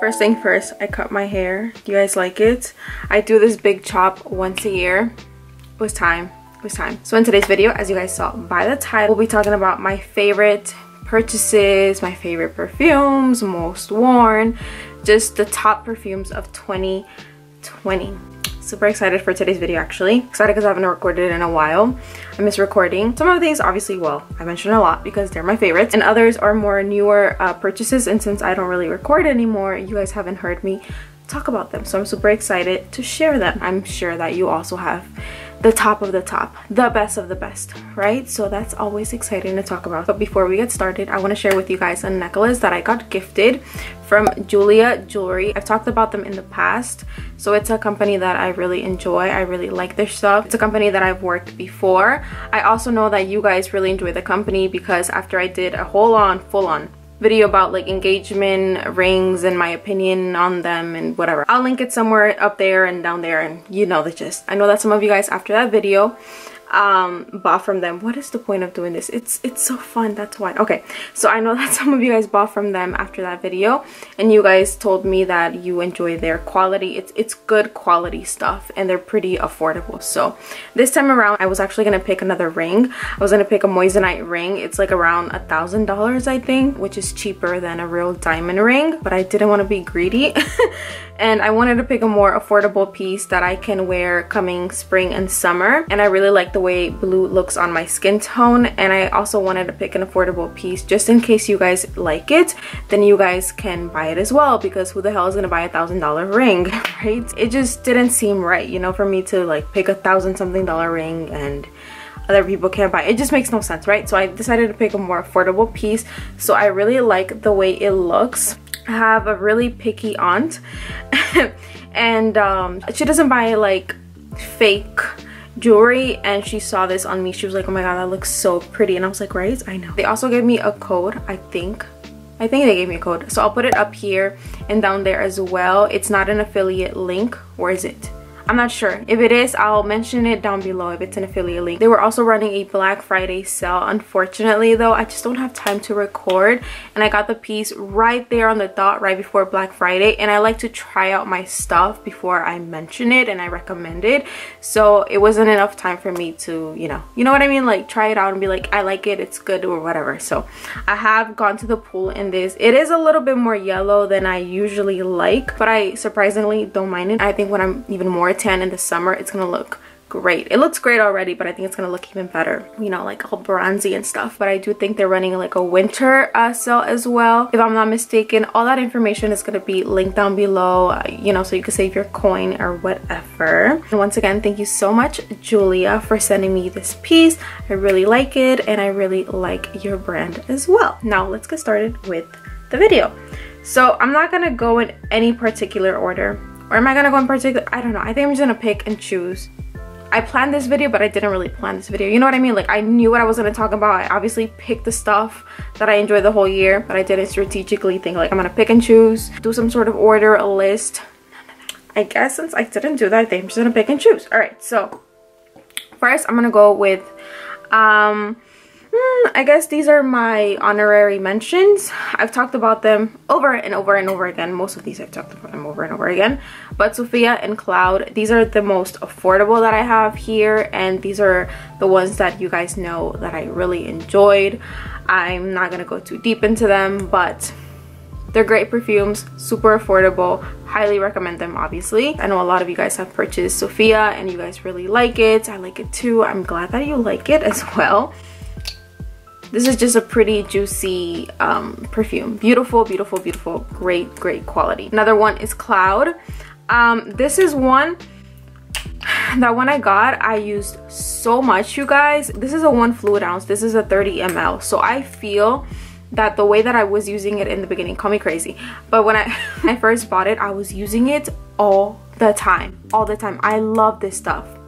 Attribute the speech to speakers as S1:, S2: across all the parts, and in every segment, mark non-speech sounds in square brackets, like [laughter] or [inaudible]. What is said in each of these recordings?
S1: First thing first, I cut my hair. Do you guys like it? I do this big chop once a year. It was time. It was time. So in today's video, as you guys saw by the title, we'll be talking about my favorite purchases, my favorite perfumes, most worn, just the top perfumes of 2020 super excited for today's video actually. Excited because I haven't recorded in a while. I miss recording. Some of these obviously, well, I mentioned a lot because they're my favorites and others are more newer uh, purchases and since I don't really record anymore, you guys haven't heard me talk about them. So I'm super excited to share them. I'm sure that you also have the top of the top the best of the best right? So that's always exciting to talk about. But before we get started i want to share with you guys a necklace that i got gifted from Jeulia jewelry. I've talked about them in the past so it's a company that i really enjoy. I really like their stuff. It's a company that i've worked before. I also know that you guys really enjoy the company because after i did a whole on full on video about like engagement rings and my opinion on them and whatever. I'll link it somewhere up there and down there and you know the gist. I know that some of you guys after that video um bought from them. What is the point of doing this? It's it's so fun that's why. Okay so i know [laughs] that some of you guys bought from them after that video and you guys told me that you enjoy their quality. It's it's good quality stuff and they're pretty affordable. So this time around i was actually gonna pick another ring. I was gonna pick a moissanite ring. It's like around a thousand dollars i think which is cheaper than a real diamond ring but i didn't want to be greedy [laughs] and I wanted to pick a more affordable piece that I can wear coming spring and summer. And I really like the way blue looks on my skin tone. And I also wanted to pick an affordable piece just in case you guys like it then you guys can buy it as well because who the hell is gonna buy a thousand dollar [laughs] ring right? It just didn't seem right you know for me to like pick a thousand something dollar ring and other people can't buy it. Just makes no sense right? So I decided to pick a more affordable piece. So I really like the way it looks I have a really picky aunt. [laughs] And um, she doesn't buy like fake jewelry. And she saw this on me. She was like oh my god that looks so pretty. And I was like right? I know. They also gave me a code I think. I think they gave me a code. So I'll put it up here and down there as well. It's not an affiliate link. Or is it I'm not sure. If it is, I'll mention it down below if it's an affiliate link. They were also running a Black Friday sale. Unfortunately though, I just don't have time to record and I got the piece right there on the dot right before Black Friday and I like to try out my stuff before I mention it and I recommend it. So it wasn't enough time for me to, you know, you know what I mean? Like try it out and be like, I like it, it's good or whatever. So I have gone to the pool in this. It is a little bit more yellow than I usually like, but I surprisingly don't mind it. I think when I'm even more tan in the summer it's gonna look great. It looks great already but i think it's gonna look even better you know like all bronzy and stuff. But i do think they're running like a winter uh, sale as well. If i'm not mistaken all that information is gonna be linked down below uh, you know so you can save your coin or whatever. And once again thank you so much Jeulia for sending me this piece. I really like it and i really like your brand as well. Now let's get started with the video. So i'm not gonna go in any particular order or am I gonna go in particular? I don't know. I think I'm just gonna pick and choose. I planned this video, but I didn't really plan this video. You know what I mean? Like, I knew what I was gonna talk about. I obviously picked the stuff that I enjoyed the whole year, but I didn't strategically think, like, I'm gonna pick and choose, do some sort of order, a list. I guess since I didn't do that, I think I'm just gonna pick and choose. All right, so first I'm gonna go with, um, Hmm, I guess these are my honorary mentions. I've talked about them over and over and over again. Most of these I've talked about them over and over again. But Sofia and Cloud, these are the most affordable that I have here. And these are the ones that you guys know that I really enjoyed. I'm not going to go too deep into them, but they're great perfumes, super affordable, highly recommend them obviously. I know a lot of you guys have purchased Sofia and you guys really like it. I like it too. I'm glad that you like it as [laughs] well. This is just a pretty juicy um, perfume. Beautiful, beautiful, beautiful, great, great quality. Another one is Cloud. Um, this is one [sighs] that one I got, I used so much, you guys. This is a one fluid ounce. This is a 30 ml. So I feel that the way that I was using it in the beginning, call me crazy, but when I, [laughs] when I first bought it, I was using it all the time, all the time. I love this stuff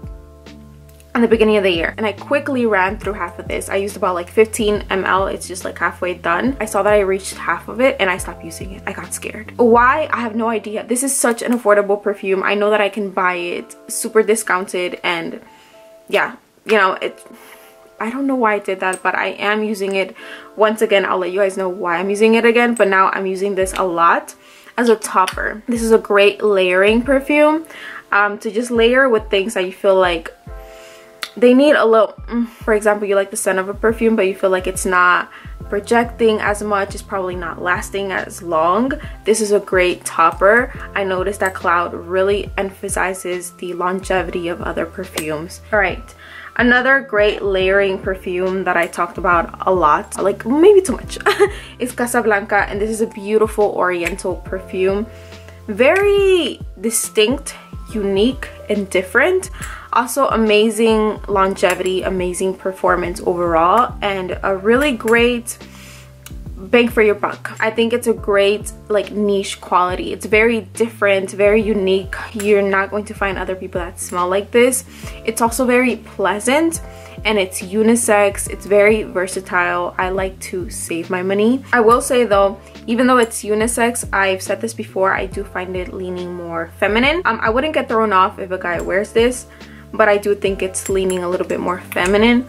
S1: in the beginning of the year and I quickly ran through half of this. I used about like 15 ml. It's just like halfway done. I saw that I reached half of it and I stopped using it. I got scared. Why? I have no idea. This is such an affordable perfume. I know that I can buy it super discounted and yeah, you know, it I don't know why I did that, but I am using it once again. I'll let you guys know why I'm using it again, but now I'm using this a lot. as a topper. This is a great layering perfume um, to just layer with things that you feel like they need a little, mm, for example, you like the scent of a perfume, but you feel like it's not projecting as much, it's probably not lasting as long. This is a great topper. I noticed that Cloud really emphasizes the longevity of other perfumes. All right, another great layering perfume that I talked about a lot, like maybe too much, [laughs] is Casablanca, and this is a beautiful oriental perfume. Very distinct, unique, and different also amazing longevity amazing performance overall and a really great bang for your buck. I think it's a great like niche quality. It's very different very unique. You're not going to find other people that smell like this. It's also very pleasant and it's unisex. It's very versatile. I like to save my money. I will say though even though it's unisex i've said this before i do find it leaning more feminine. Um i wouldn't get thrown off if a guy wears this but I do think it's leaning a little bit more feminine.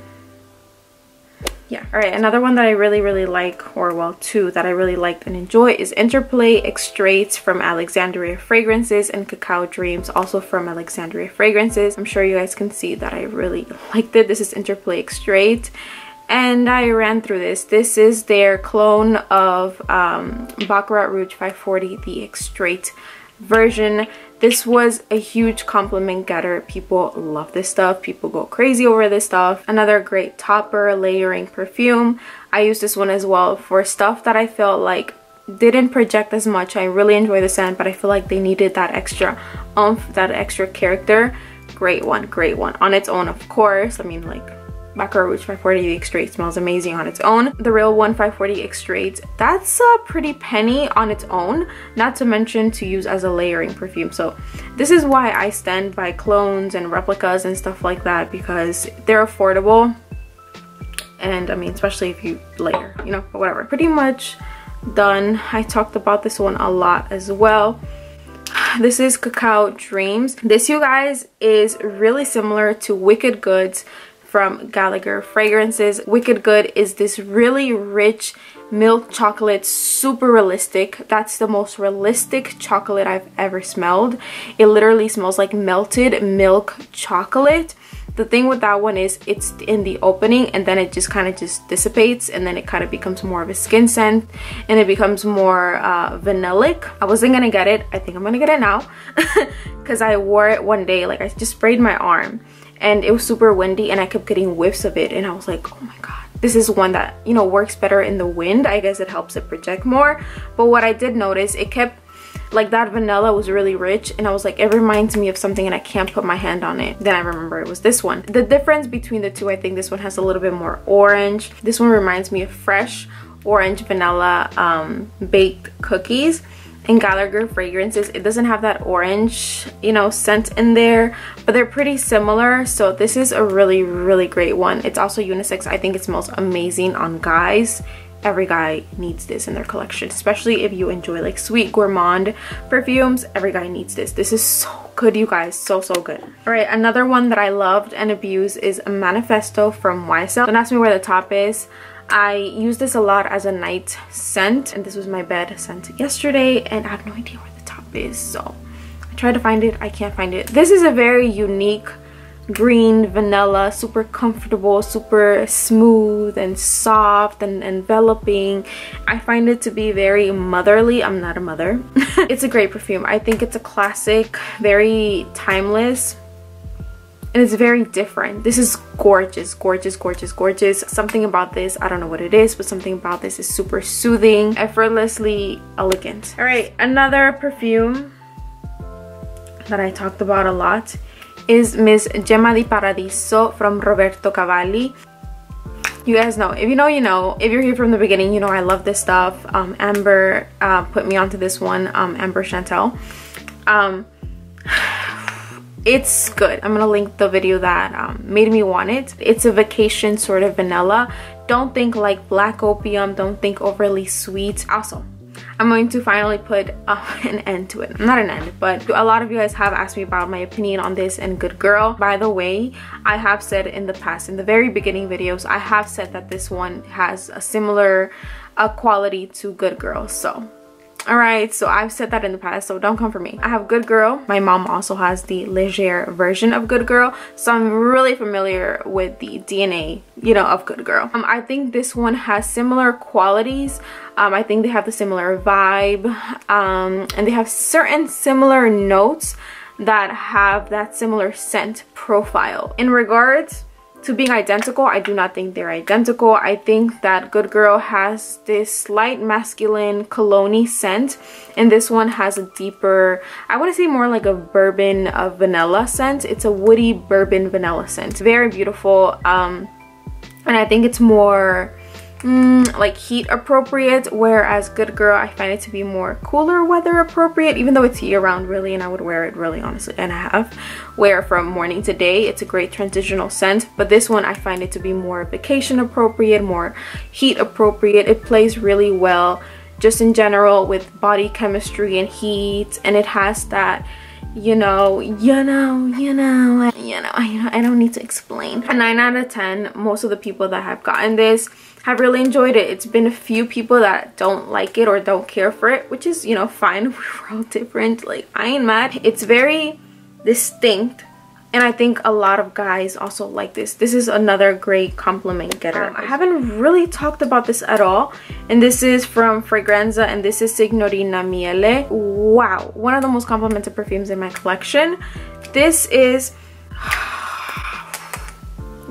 S1: Yeah, all right, another one that I really, really like, or well, two that I really liked and enjoy is Interplay Extraits from Alexandria Fragrances and Cacao Dreams, also from Alexandria Fragrances. I'm sure you guys can see that I really liked it. This is Interplay Extrait and I ran through this. This is their clone of um, Baccarat Rouge 540, the Extrait version. This was a huge compliment getter. People love this stuff. People go crazy over this stuff. Another great topper layering perfume. I use this one as well for stuff that I felt like didn't project as much. I really enjoy the scent, but I feel like they needed that extra umph, that extra character. Great one, great one. On its own, of course. I mean, like, Baccarat Rouge 540 Extrait smells amazing on its own. The Real One 540 Extrait, that's a pretty penny on its own, not to mention to use as a layering perfume. So this is why I stand by clones and replicas and stuff like that because they're affordable. And I mean, especially if you layer, you know, whatever. Pretty much done. I talked about this one a lot as well this is cacao dreams this you guys is really similar to wicked goods from Gallagher Fragrances. Wicked Good is this really rich milk chocolate, super realistic. That's the most realistic chocolate I've ever smelled. It literally smells like melted milk chocolate. The thing with that one is it's in the opening and then it just kind of just dissipates and then it kind of becomes more of a skin scent and it becomes more uh, vanillic. I wasn't gonna get it. I think I'm gonna get it now [laughs] because I wore it one day. Like I just sprayed my arm and it was super windy and I kept getting whiffs of it and I was like oh my god this is one that you know works better in the wind. I guess it helps it project more. But what I did notice it kept like that vanilla was really rich and I was like it reminds me of something and I can't put my hand on it. Then I remember it was this one. The difference between the two I think this one has a little bit more orange. This one reminds me of fresh orange vanilla um, baked cookies in Gallagher fragrances. It doesn't have that orange, you know, scent in there, but they're pretty similar. So this is a really, really great one. It's also unisex. I think it smells amazing on guys. Every guy needs this in their collection, especially if you enjoy like sweet gourmand perfumes. Every guy needs this. This is so good, you guys. So, so good. All right, another one that I loved and abused is Manifesto from YSL. Don't ask me where the top is. I use this a lot as a night scent and this was my bed scent yesterday and I have no idea where the top is so I tried to find it I can't find it. This is a very unique green vanilla super comfortable super smooth and soft and enveloping. I find it to be very motherly i'm not a mother. [laughs] It's a great perfume. I think it's a classic very timeless and it's very different. This is gorgeous gorgeous gorgeous gorgeous. Something about this i don't know what it is but something about this is super soothing effortlessly elegant. All right another perfume that i talked about a lot is miss gemma di paradiso from roberto cavalli. You guys know if you know you know. If you're here from the beginning you know i love this stuff. Um amber uh, put me onto this one um amber chantel. Um it's good i'm gonna link the video that um, made me want it it's a vacation sort of vanilla don't think like black opium don't think overly sweet also I'm going to finally put uh, [laughs] an end to it. Not an end, but a lot of you guys have asked me about my opinion on this and Good Girl. By the way, I have said in the past, in the very beginning videos, I have said that this one has a similar uh, quality to Good Girl. So all right so i've said that in the past so don't come for me. I have good girl. My mom also has the Légère version of good girl so i'm really familiar with the dna you know of good girl. Um, i think this one has similar qualities. Um, i think they have the similar vibe. Um, and they have certain similar notes that have that similar scent profile. In regards to being identical i do not think they're identical. I think that good girl has this slight masculine cologne scent and this one has a deeper i want to say more like a bourbon uh, vanilla scent. It's a woody bourbon vanilla scent. Very beautiful um and i think it's more mm, like heat appropriate whereas good girl i find it to be more cooler weather appropriate even though it's year round really and i would wear it really honestly and i have wear from morning to day it's a great transitional scent but this one i find it to be more vacation appropriate more heat appropriate it plays really well just in general with body chemistry and heat and it has that you know, you know, you know, you know, I, don't need to explain. A 9 out of 10, most of the people that have gotten this have really enjoyed it. It's been a few people that don't like it or don't care for it, which is, you know, fine. [laughs] We're all different. Like, I ain't mad. It's very distinct. And I think a lot of guys also like this. This is another great compliment getter. Um, I haven't really talked about this at all. And this is from Fragrenza and this is Signorina Miele. Wow, one of the most complimented perfumes in my collection. This is [sighs]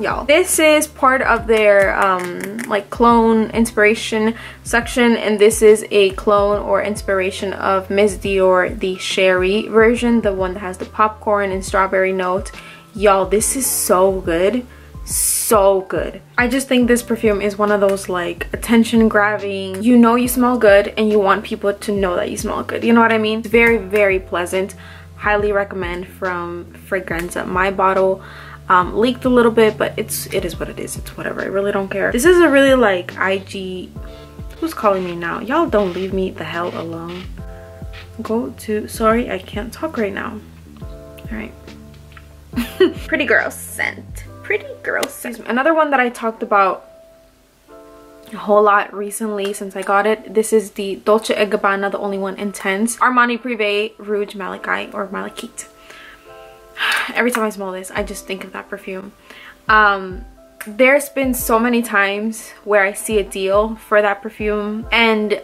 S1: y'all. This is part of their um like clone inspiration section and this is a clone or inspiration of miss dior the sherry version the one that has the popcorn and strawberry note. Y'all this is so good. So good. I just think this perfume is one of those like attention grabbing you know you smell good and you want people to know that you smell good. You know what i mean? It's very very pleasant. Highly recommend from Fragrenza my bottle um, leaked a little bit but it's it is what it is. It's whatever. I really don't care. This is a really like ig who's calling me now? Y'all don't leave me the hell alone. Go to sorry i can't talk right now. All right. [laughs] Pretty girl scent. Pretty girl scent. Another one that i talked about a whole lot recently since I got it. This is the Dolce & Gabbana, the only one intense. Armani Privé Rouge Malachite or Malachite every time I smell this, I just think of that perfume. Um, there's been so many times where I see a deal for that perfume and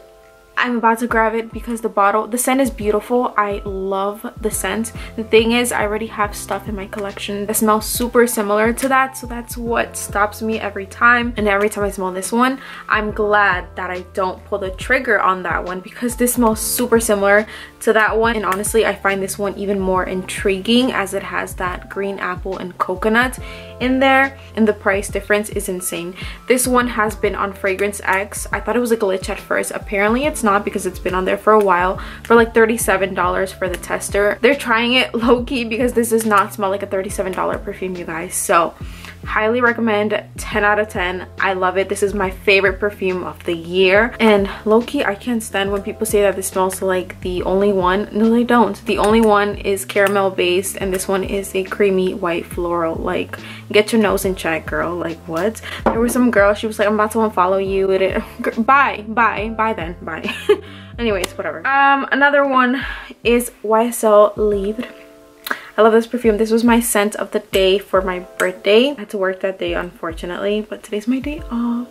S1: I'm about to grab it because the bottle, the scent is beautiful. I love the scent. The thing is, I already have stuff in my collection that smells super similar to that. So that's what stops me every time. And every time I smell this one, I'm glad that I don't pull the trigger on that one because this smells super similar to that one. And honestly, I find this one even more intriguing as it has that green apple and coconut in there. And the price difference is insane. This one has been on Fragrance X. I thought it was a glitch at first. Apparently it's not because it's been on there for a while for like $37 for the tester. They're trying it [laughs] low-key because this does not smell like a $37 perfume, you guys. So highly recommend 10 out of 10 i love it. This is my favorite perfume of the year. And low-key i can't stand when people say that this smells like the only one. No they don't. The only one is caramel based and this one is a creamy white floral. Like get your nose in check girl. Like what? There was some girl she was like i'm about to unfollow you. It [laughs] bye bye bye then bye. [laughs] Anyways whatever. Um another one is ysl libre I love this perfume. This was my scent of the day for my birthday. I had to work that day, unfortunately, but today's my day off,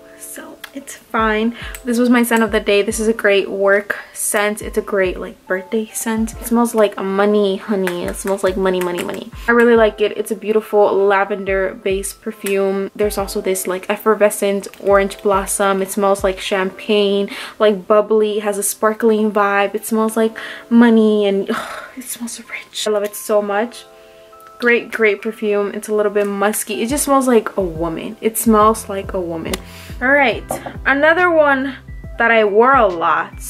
S1: it's fine. This was my scent of the day. This is a great work scent. It's a great like birthday scent. It smells like money, honey. It smells like money, money, money. I really like it. It's a beautiful lavender based perfume. There's also this like effervescent orange blossom. It smells like champagne, like bubbly. It has a sparkling vibe. It smells like money and it smells rich. I love it so much. Great, great perfume. It's a little bit musky. It just smells like a woman. It smells like a woman. All right, another one that I wore a lot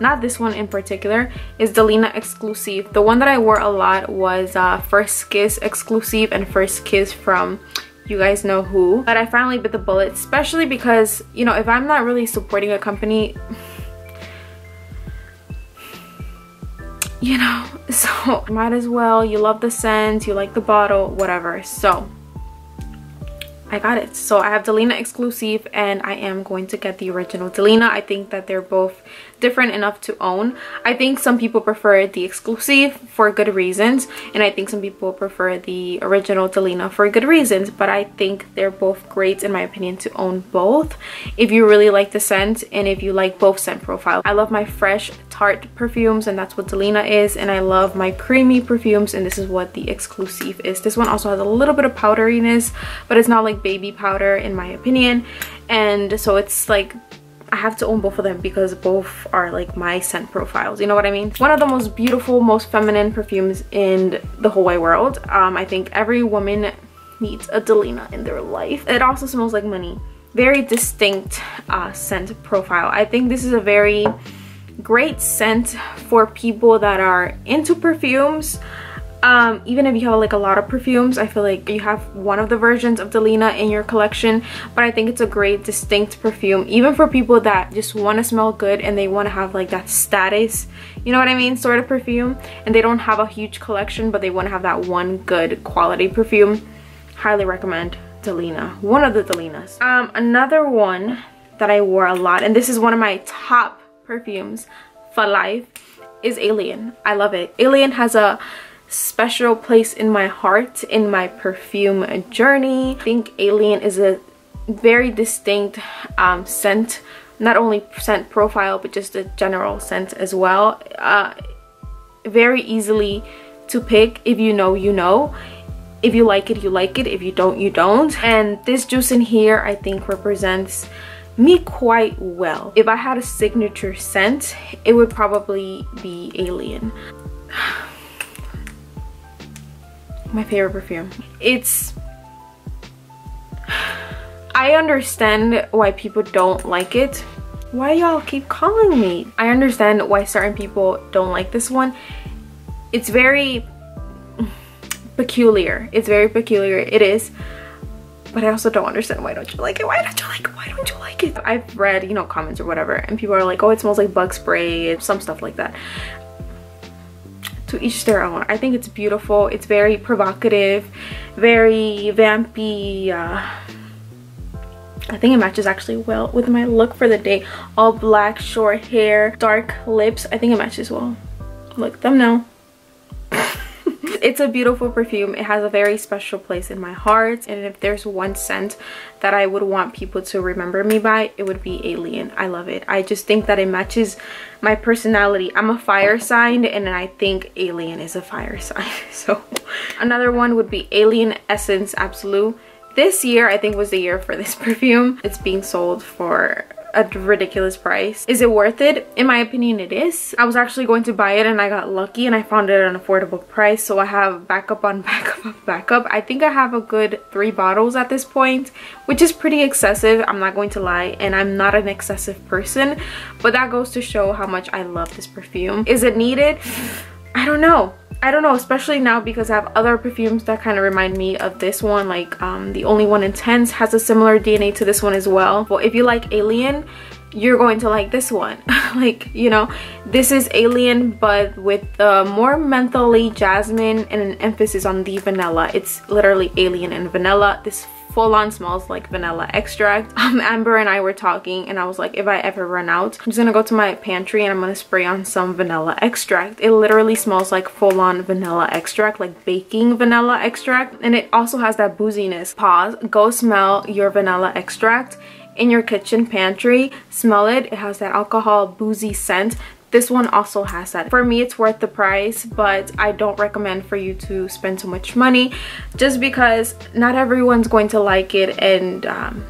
S1: not this one in particular is Delina exclusive. The one that i wore a lot was uh first kiss exclusive and first kiss from you guys know who. But i finally bit the bullet especially because you know if i'm not really supporting a company [sighs] you know [laughs] so might as well. You love the scent you like the bottle whatever. So I got it. So I have Delina exclusive and I am going to get the original Delina. I think that they're both different enough to own. I think some people prefer the exclusive for good reasons and I think some people prefer the original Delina for good reasons but I think they're both great in my opinion to own both if you really like the scent and if you like both scent profiles. I love my fresh tart perfumes and that's what Delina is and I love my creamy perfumes and this is what the exclusive is. This one also has a little bit of powderiness but it's not like baby powder in my opinion. And so it's like I have to own both of them because both are like my scent profiles you know what I mean? One of the most beautiful most feminine perfumes in the whole wide world. Um, I think every woman needs a Delina in their life. It also smells like money. Very distinct uh, scent profile. I think this is a very great scent for people that are into perfumes. Um, even if you have like a lot of perfumes I feel like you have one of the versions of Delina in your collection but I think it's a great distinct perfume even for people that just want to smell good and they want to have like that status you know what I mean sort of perfume and they don't have a huge collection but they want to have that one good quality perfume. Highly recommend Delina one of the Delinas. Um, another one that I wore a lot and this is one of my top perfumes for life is Alien I love it Alien has a special place in my heart in my perfume journey. I think Alien is a very distinct um, scent, not only scent profile but just a general scent as well. Uh, very easily to pick if you know you know. If you like it, you like it. If you don't, you don't. And this juice in here I think represents me quite well. If I had a signature scent, it would probably be Alien [sighs] my favorite perfume. It's... [sighs] I understand why people don't like it. Why y'all keep calling me? I understand why certain people don't like this one. It's very [sighs] peculiar. It's very peculiar. It is. But I also don't understand why don't you like it? Why don't you like it? Why don't you like it? I've read, you know, comments or whatever and people are like, oh, it smells like bug spray, some stuff like that to each their own i think it's beautiful it's very provocative very vampy uh, I think it matches actually well with my look for the day. All black, short hair, dark lips. I think it matches well. Look, thumbnail [laughs] it's a beautiful perfume. It has a very special place in my heart and if there's one scent that i would want people to remember me by it would be alien. I love it. I just think that it matches my personality. I'm a fire sign and i think alien is a fire [laughs] sign. So another one would be alien essence absolute this year i think was the year for this [laughs] perfume. It's being sold for a ridiculous price. Is it worth it? In my opinion, it is. I was actually going to buy it and I got lucky and I found it at an affordable price. So I have backup on [laughs] backup on backup. I think I have a good three bottles at this point, which is pretty excessive. I'm not going to lie. And I'm not an excessive person, but that goes to show how much I love this perfume. Is it needed? [sighs] I don't know. I don't know, especially now because I have other perfumes that kind of remind me of this one. Like um, the Only One Intense has a similar DNA to this one as well. But if you like Alien, you're going to like this one. [laughs] like, you know, this is Alien but with uh, more mentholy jasmine and an emphasis on the vanilla. It's literally Alien and vanilla. This full on smells like vanilla extract. [laughs] Um, Amber and I were talking and I was like, if I ever run out, I'm just gonna go to my pantry and I'm gonna spray on some vanilla extract. It literally smells like full on vanilla extract, like baking vanilla extract. And it also has that booziness. Pause, go smell your vanilla extract in your kitchen pantry smell it it has that alcohol boozy scent this one also has that. For me it's worth the price but i don't recommend for you to spend so much money just because not everyone's going to like it. And um,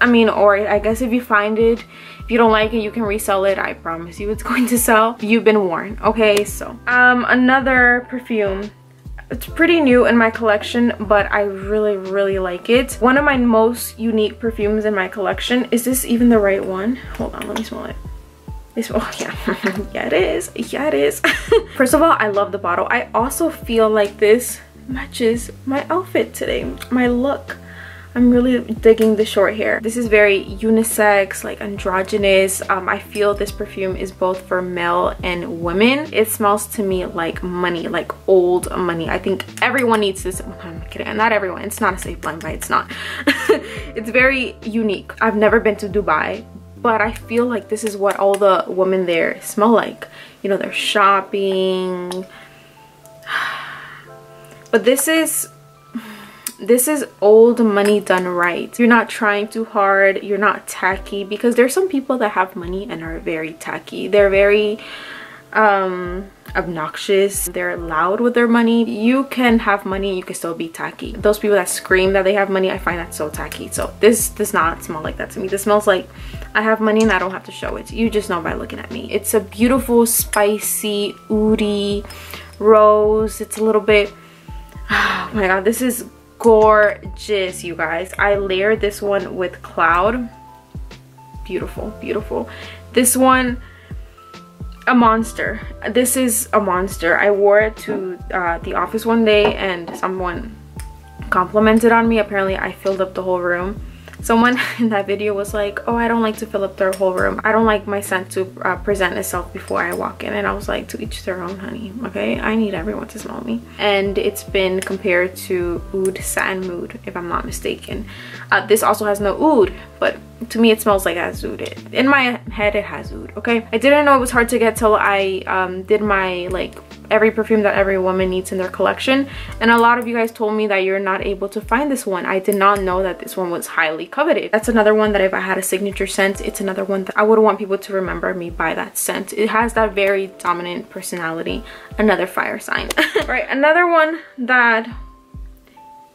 S1: i mean or i guess if you find it if you don't like it you can resell it. I promise you it's [laughs] going to sell. You've been warned. Okay so um another perfume. It's pretty new in my collection but i really really like it. One of my most unique perfumes in my collection. Is this even the right one? Hold on let me smell it this, oh [laughs] yeah, yeah it is, yeah it is. First of all, I love the bottle. I also feel like this matches my outfit today, my look. I'm really digging the short hair. This is very unisex, like androgynous. Um, I feel this perfume is both for male and women. It smells to me like money, like old money. I think everyone needs this. I'm kidding, not everyone. It's not a safe blind buy, it's not. [laughs] it's very unique. I've never been to Dubai, but I feel like this is what all the women there smell like. You know, they're shopping. [sighs] But this is this is old money done right you're not trying too hard you're not tacky because there's some people that have money and are very tacky they're very um obnoxious. They're loud with their money. You can have money you can still be tacky. Those people that scream that they have money i find that so tacky. So this does not smell like that to me. This smells like i have money and i don't have to show it. You just know by looking at me. It's a beautiful spicy oudy rose. It's a little bit [sighs] oh my god this is gorgeous you guys. I layered this one with cloud. Beautiful beautiful. This one a monster. This is a monster. I wore it to uh, the office one day and someone complimented on me. Apparently i filled up the whole room someone [laughs] in that video was like oh i don't like to fill up their whole room. I don't like my scent to uh, present itself before i walk in. And i was like to each their own honey okay? I need everyone to smell me. And it's been compared to oud satin mood if i'm not mistaken. Uh, this also has no oud but to me it smells like oud. In my head it has oud okay? I didn't know it was hard to get till i um, did my like every perfume that every woman needs in their collection. And a lot of you guys told me that you're not able to find this one. I did not know that this one was highly coveted. That's another one that if i had a signature scent it's another one that i would want people to remember me by that scent. It has that very dominant personality another fire sign. [laughs] Right another one that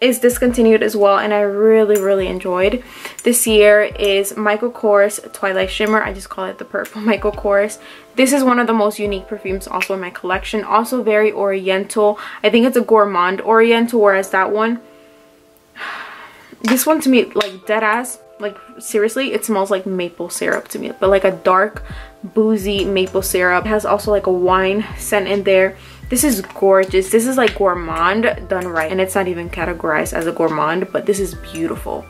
S1: is discontinued as well and I really really enjoyed. This year is Michael Kors Twilight Shimmer. I just call it the purple [laughs] Michael Kors. This is one of the most unique perfumes also in my collection. Also very oriental. I think it's a gourmand oriental whereas that one [sighs] this one to me like dead ass. Like seriously it smells like maple syrup to me but like a dark boozy maple syrup. It has also like a wine scent in there this is gorgeous. This is like gourmand done right. And it's not even categorized as a gourmand, but this is beautiful.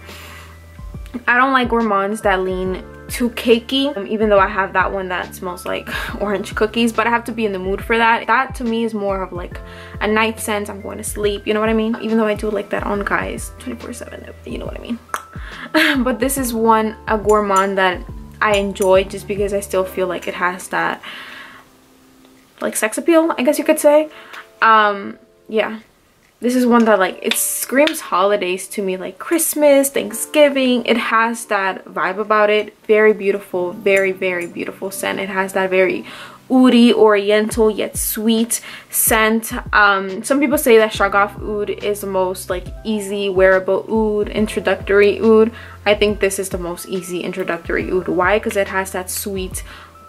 S1: I don't like gourmands that lean too cakey um, even though I have that one that smells like [laughs] orange cookies but I have to be in the mood for that that to me is more of like a night scent I'm going to sleep you know what I mean even though I do like that on guys 24 7 you know what I mean [laughs] but this is one a gourmand that I enjoy just because I still feel like it has that like sex appeal i guess you could say. Um yeah. This is one that like it screams holidays to me like christmas thanksgiving. It has that vibe about it. Very beautiful very very beautiful scent. It has that very oudy oriental yet sweet scent. Um some people say that Shaghaf Oud is the most like easy wearable oud introductory oud. I think this is the most easy introductory oud. Why? Because it has that sweet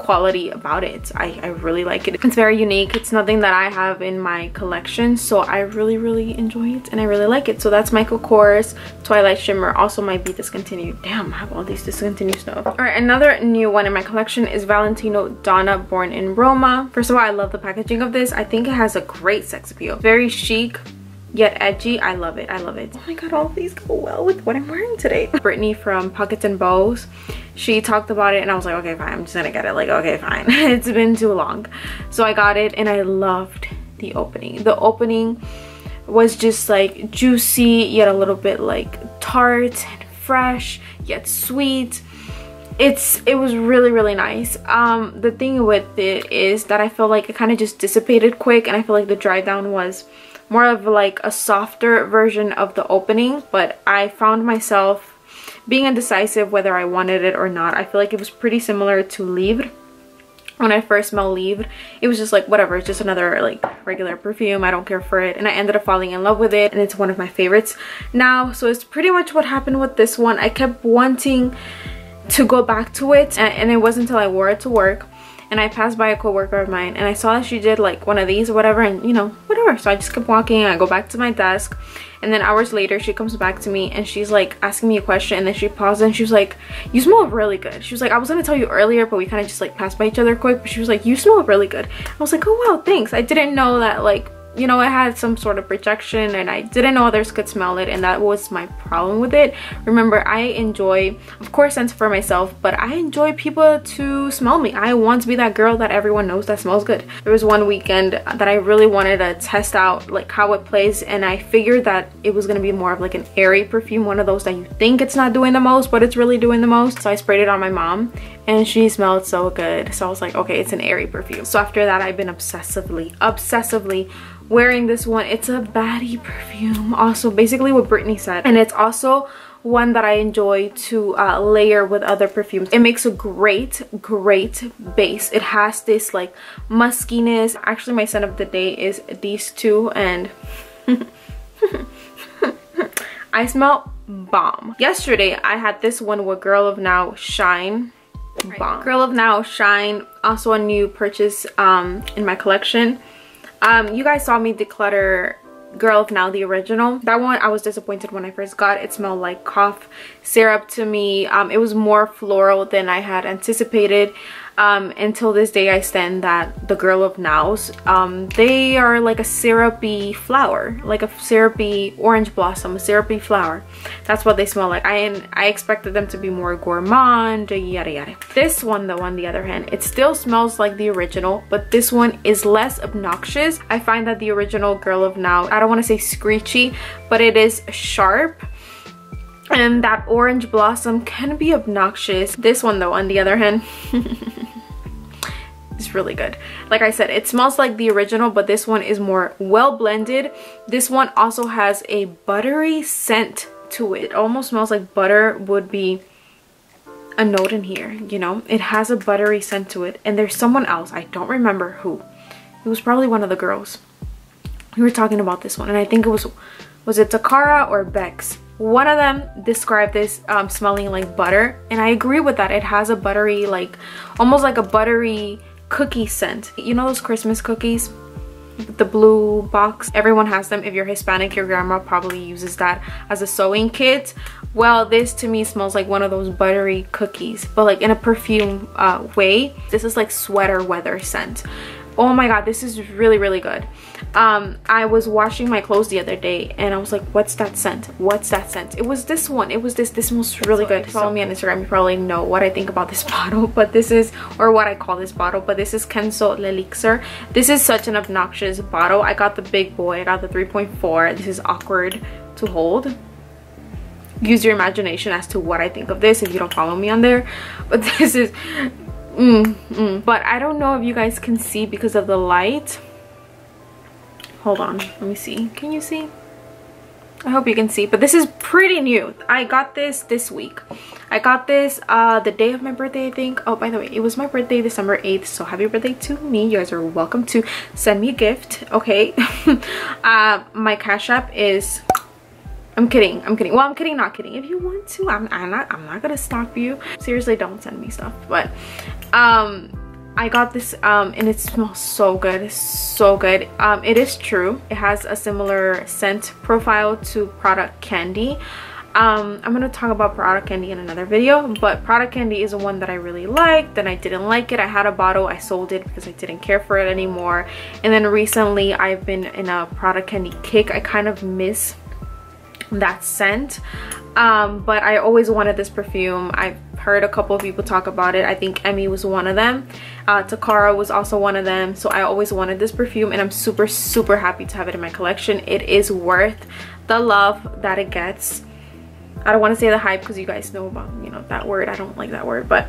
S1: quality about it. I, I really like it. It's very unique. It's nothing that I have in my collection so I really really enjoy it and I really like it. So that's Michael Kors Twilight Shimmer. Also might be discontinued. Damn I have all these discontinued stuff. All right another new one in my collection is Valentino Donna Born in Roma. First of all I love the packaging of this. I think it has a great sex appeal. Very chic yet edgy. I love it. I love it. Oh my god, all these go well with what I'm wearing today. Brittany from Pockets and Bows, she talked about it and I was like, okay, fine. I'm just gonna get it. Like, okay, fine. [laughs] it's been too long. So I got it and I loved the opening. The opening was just like juicy, yet a little bit like tart and fresh, yet sweet it's it was really really nice um the thing with it is that i feel like it kind of just dissipated quick and i feel like the dry down was more of like a softer version of the opening but I found myself being indecisive whether I wanted it or not. I feel like it was pretty similar to Libre when I first smelled Libre, it was just like, whatever, it's just another like regular perfume. I don't care for it. And I ended up falling in love with it and it's one of my favorites now. So it's pretty much what happened with this one. I kept wanting to go back to it and, and it wasn't until I wore it to work and I passed by a coworker of mine and I saw that she did like one of these or whatever and you know whatever. So I just kept walking I go back to my desk and then hours later she comes back to me and she's like asking me a question and then she paused and she was like you smell really good. She was like I was gonna tell you earlier but we kind of just like passed by each other quick but she was like you smell really good. I was like oh wow thanks. I didn't know that like you know it had some sort of projection and I didn't know others could smell it and that was my problem with it. Remember I enjoy of course scents for myself but I enjoy people to smell me. I want to be that girl that everyone knows that smells good. There was one weekend that I really wanted to test out like how it plays and I figured that it was gonna be more of like an airy perfume one of those that you think it's not doing the most but it's really doing the most so I sprayed it on my mom and she smelled so good so I was like okay it's an airy perfume so after that I've been obsessively obsessively wearing this one it's a baddie perfume also basically what Brittany said and it's also one that I enjoy to uh, layer with other perfumes. It makes a great, great base. It has this like muskiness. Actually, my scent of the day is these two and [laughs] I smell bomb. Yesterday, I had this one with Girl of Now Shine. Bomb. Girl of Now Shine, also a new purchase um, in my collection. Um, you guys saw me declutter Girl of Now, the original. That one I was disappointed when I first got. It smelled like cough syrup to me. Um, it was more floral than I had anticipated. Um, until this day I stand that the Girl of Nows, um, they are like a syrupy flower, like a syrupy orange blossom, a syrupy flower. That's what they smell like. I, I expected them to be more gourmand, yada yada. This one though, on the other hand, it still smells like the original, but this one is less obnoxious. I find that the original Girl of Now, I don't want to say screechy, but it is sharp and that orange blossom can be obnoxious. This one though on the other hand [laughs] is really good. Like i said it smells like the original but this one is more well blended. This one also has a buttery scent to it. It almost smells like butter would be a note in here you know? It has a buttery scent to it and there's someone else i don't remember who. It was probably one of the girls. We were talking about this one and i think it was was it takara or bex one of them described this um, smelling like butter and I agree with that. It has a buttery like almost like a buttery cookie scent. You know those Christmas cookies? The blue box. Everyone has them. If you're Hispanic, your grandma probably uses that as a sewing kit. Well, this to me smells like one of those buttery cookies, but like in a perfume uh, way. This is like sweater weather scent oh my god this is really really good um i was washing my clothes the other day and i was like what's that scent? What's that scent? It was this one. It was this. This smells really good. Follow me on instagram. You probably know what i think about this [laughs] bottle but this is or what i call this bottle but this is kenzo l'elixir this is such an obnoxious bottle. I got the big boy i got the 3.4 this is awkward to hold. Use your imagination as to what i think of this if you don't follow me on there [laughs] but this is Mm, mm. But I don't know if you guys can see because of the light. Hold on, let me see. Can you see? I hope you can see, but this is pretty new. I got this this week. I got this uh, the day of my birthday, I think. Oh, by the way, it was my birthday December 8th, so happy birthday to me. You guys are welcome to send me a gift, okay? [laughs] uh, my cash app is I'm kidding. I'm kidding. Well, I'm kidding, not kidding. If you want to, I'm, I'm not I'm not gonna stop you. Seriously, don't send me stuff. But um I got this um and it smells so good. It's so good. Um it is true. It has a similar scent profile to Prada Candy. Um, I'm gonna talk about Prada Candy in another video but Prada Candy is one that I really liked then I didn't like it I had a bottle I sold it because I didn't care for it anymore and then recently I've been in a Prada Candy kick I kind of miss that scent. Um, but I always wanted this perfume. I've heard a couple of people talk about it. I think Emmy was one of them. Uh, Takara was also one of them. So I always wanted this perfume and I'm super super happy to have it in my collection. It is worth the love that it gets. I don't want to say the hype because you guys know about you know that word. I don't like that word but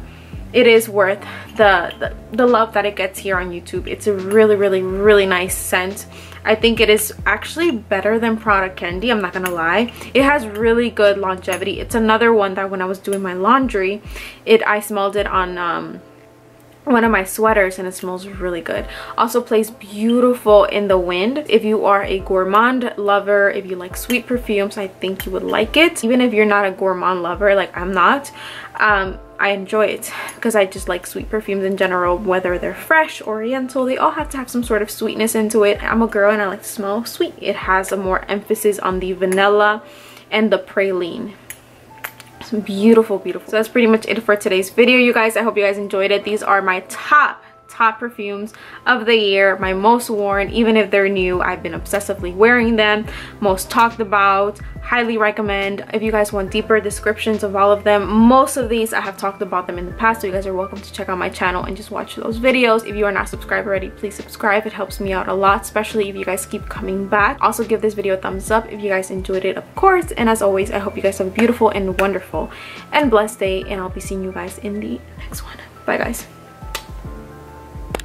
S1: it is worth the, the, the love that it gets here on YouTube. It's a really, really, really nice scent. I think it is actually better than Prada Candy, I'm not gonna lie. It has really good longevity. It's another one that when I was doing my laundry, it I smelled it on um, one of my sweaters and it smells really good. Also plays beautiful in the wind. If you are a gourmand lover if you like sweet perfumes i think you would like it. Even if you're not a gourmand lover like i'm not um, I enjoy it because I just like sweet perfumes in general whether they're fresh oriental they all have to have some sort of sweetness into it. I'm a girl and I like to smell sweet. It has a more emphasis on the vanilla and the praline some beautiful beautiful. So that's pretty much it for today's video you guys. I hope you guys enjoyed it. These are my top top perfumes of the year, my most worn, even if they're new, I've been obsessively wearing them, most talked about, highly recommend. If you guys want deeper descriptions of all of them, most of these I have talked about them in the past, so you guys are welcome to check out my channel and just watch those videos. If you are not subscribed already, please subscribe. It helps me out a lot, especially if you guys keep coming back. Also give this video a thumbs up if you guys enjoyed it, of course. And as always, I hope you guys have a beautiful and wonderful and blessed day, and I'll be seeing you guys in the next one. Bye guys.